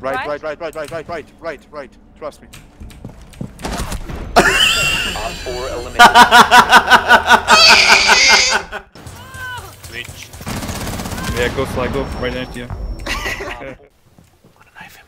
Right, right, right, right, right, right, right, right, right. Trust me. Op 4 eliminated. Twitch. Yeah, go fly, go right next to you. Knife him.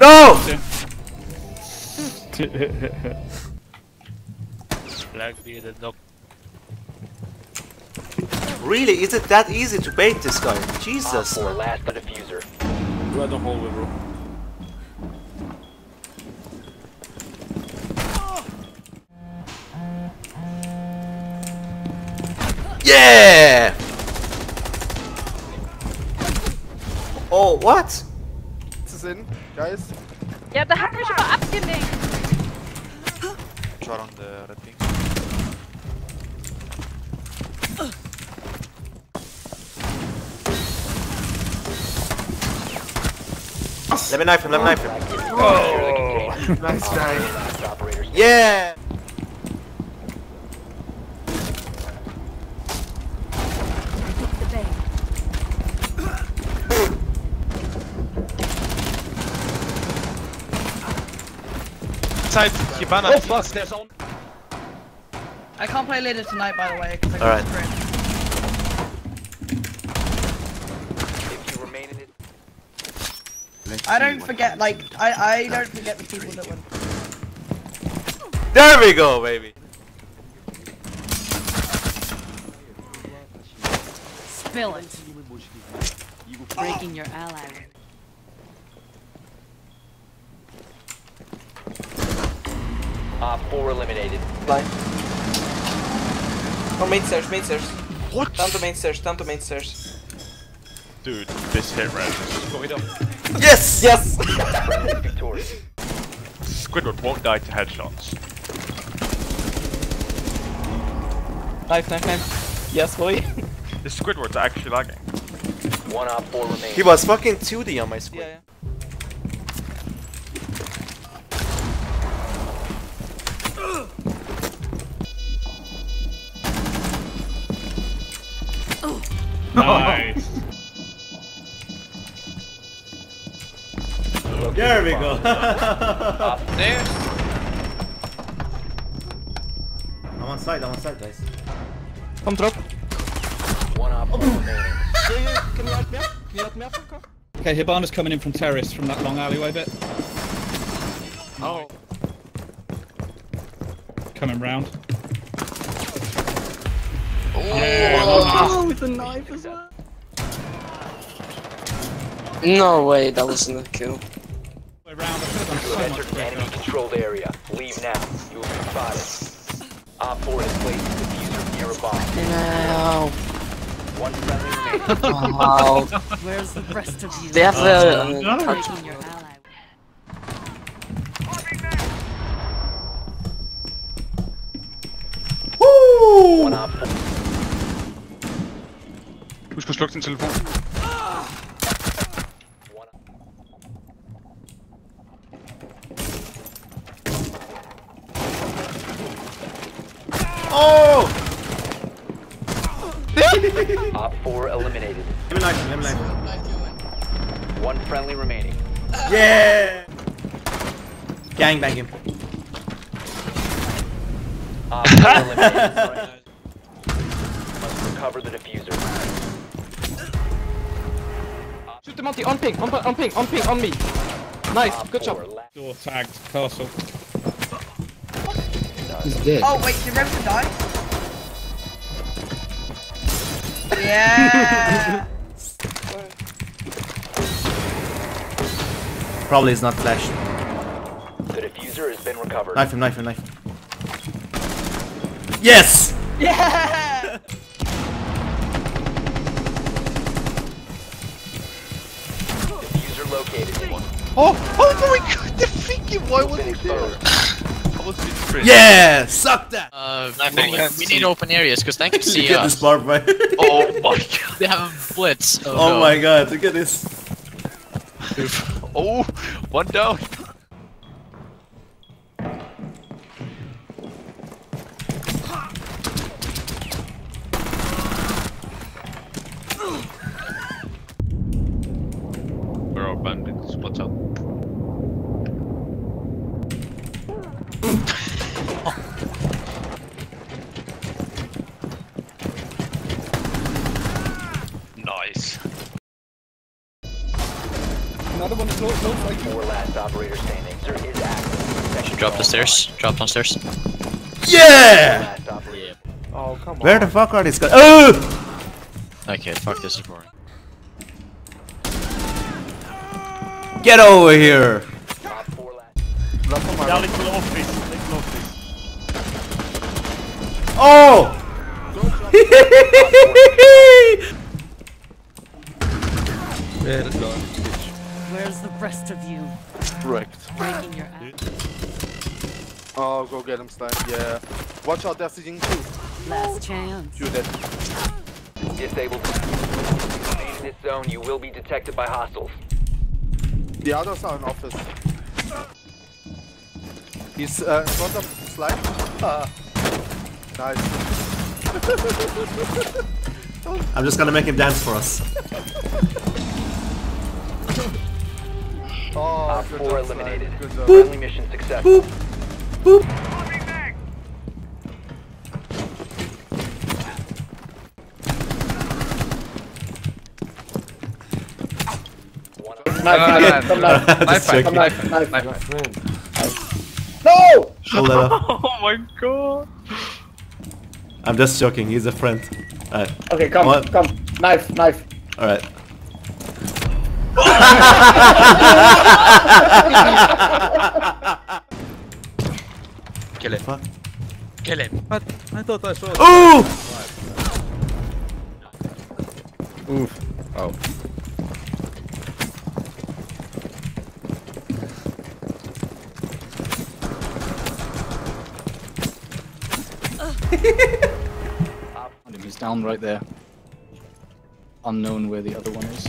No! Blackbearded dog. Really? Is it that easy to bait this guy? Jesus. 4 last the diffuser. Right the hallway, bro. Yeah! Oh, what? This is in, guys. Ja, da hat mich aber abgelenkt. Shot on the red ping. Let me knife him, let me knife him. Oh. Nice try. Last. Yeah! Side, Hibana. Oh fuck, there's on. I can't play later tonight, by the way. 'cause I Alright. got sprint. If you remain in it, I don't forget, like, I, I don't forget the people that win. There we go, baby! Spill it. Breaking your ally. Op 4 eliminated. Oh, main stairs, main stairs. What? Down to main stairs, down to main stairs. Dude, this hit rate is going up. Yes! Yes! Squidward won't die to headshots. Knife, knife, knife. Yes, boy. The Squidward's actually lagging. One Op 4 remaining. He was fucking 2D on my screen. yeah, yeah. Nice. There we go! Op There. I'm on side, I'm on side, guys. Come drop. One Op 4 remaining. Can you help me up? Can you help me up? Okay. Okay, Hibana's coming in from terrace from that long alleyway bit. Oh. Coming round. Oh, with the knife as well. No way, that wasn't a kill. Way round. I could have done You have entered an enemy controlled area. Leave now. You will be spotted. Op 4 has placed the diffuser near a bomb. No. One friendly remaining. Wow. Where's the rest of you? They have a uh, touch. Breaking. One Op 4. Husk at slukke din telefon. One Oh! Op 4 eliminated. Let me knife him, let me knife him. One friendly remaining. Yeah! Gangbang him. Op 4 eliminated. Must recover the diffuser. Shoot them on the on ping, on, on ping, on ping, on me. Nice, good job. 4 la- Door tagged castle. Oh wait, did Remsen die? Yeah. Probably is not flashed. The diffuser has been recovered. Knife him, knife him, knife him. Yes! yeah. Oh, oh my god, the freaking why was Been he there? exposed. I was in sprint. Yeah! Suck that! Uh, we, we need open areas because they can see Look at this us. barbed wire. Oh my god. They have a blitz. Oh, Oh no. my god, look at this. Oh, one down. Splits up. nice. Another one is low, low, like Four last operator standing. Sir is active. Drop the stairs. Drop downstairs. Yeah! Oh, come on. Where the fuck are these guys? Oh! Okay, fuck this is boring. Get over here! Op four last. Last on my Yeah, little office. Little office. Oh! Where's the rest of you? Correct. Breaking your ass. Oh, go get him, Stein. Yeah. Watch out, they're sitting too. Last chance. You're dead. Disabled. Remain in this zone. You will be detected by hostiles. The others are in office. He's uh, in front of slide. Ah. Nice. I'm just gonna make him dance for us. Oh, Op good four job, eliminated. Stein. Good job. Friendly mission successful. One on- Just joking. No! Hold up. Oh my god. I'm just joking, he's a friend. Alright, Okay, come, What? come. Knife, knife. alright. Kill him. Fuck. Kill him. I, I thought I saw. Ooh! He's down right there. Unknown where the other one is.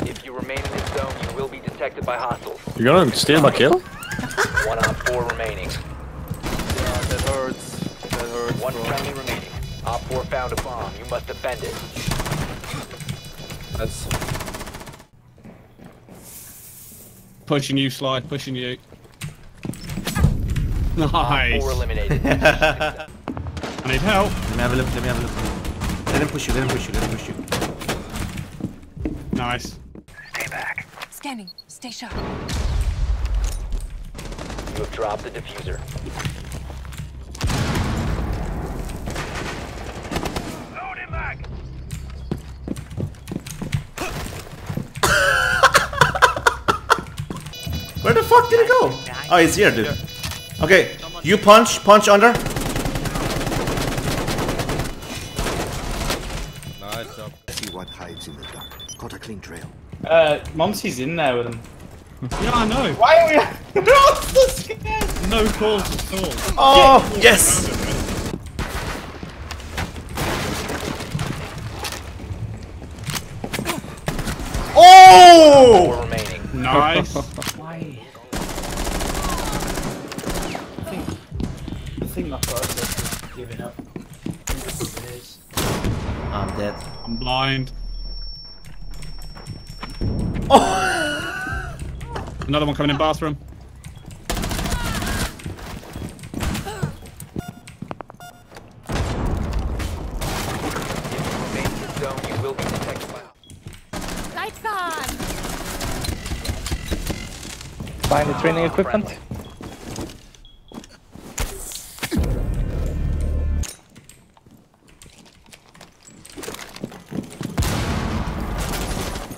If you remain in this zone, you will be detected by hostiles. You're gonna steal my kill? One on four remaining. Yeah, that hurts. That hurts. One bro. friendly remaining. Op 4 found a bomb. You must defend it. That's Pushing you, Sly, pushing you. Op 4 Nice. eliminated. I need help. Let me have a look, let me have a look. Let him push you, let him push you, let him push you. Nice. Stay back. Scanning. Stay sharp. You have dropped the diffuser. Where the fuck did he go? Oh, he's here, dude. Okay, you punch, punch under. See what hides in the dark. Got a clean trail. Uh, Momsy's in there with him. Yeah, I know. Why are we? I'm so scared. No cause at all. Oh, yes! Four Oh! remaining. Nice. Why? I think, I think my process is giving up. I think that's what it is. I'm dead. I'm blind. Another one coming in bathroom. If you remain in this zone, you will be detected by Lights on. Find the training equipment.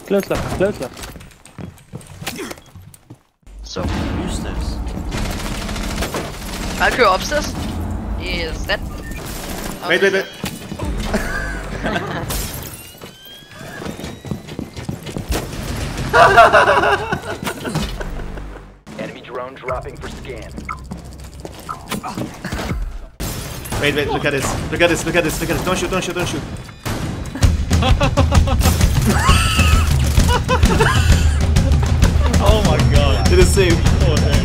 Close left, close left. So, Use this. I crew upstairs. Is that? Wait, wait, wait. Enemy drone dropping for scan. Wait, wait, look at this. Look at this, look at this, look at this. Don't shoot, don't shoot, don't shoot. Oh my god. Did it save? Oh, Poor thing.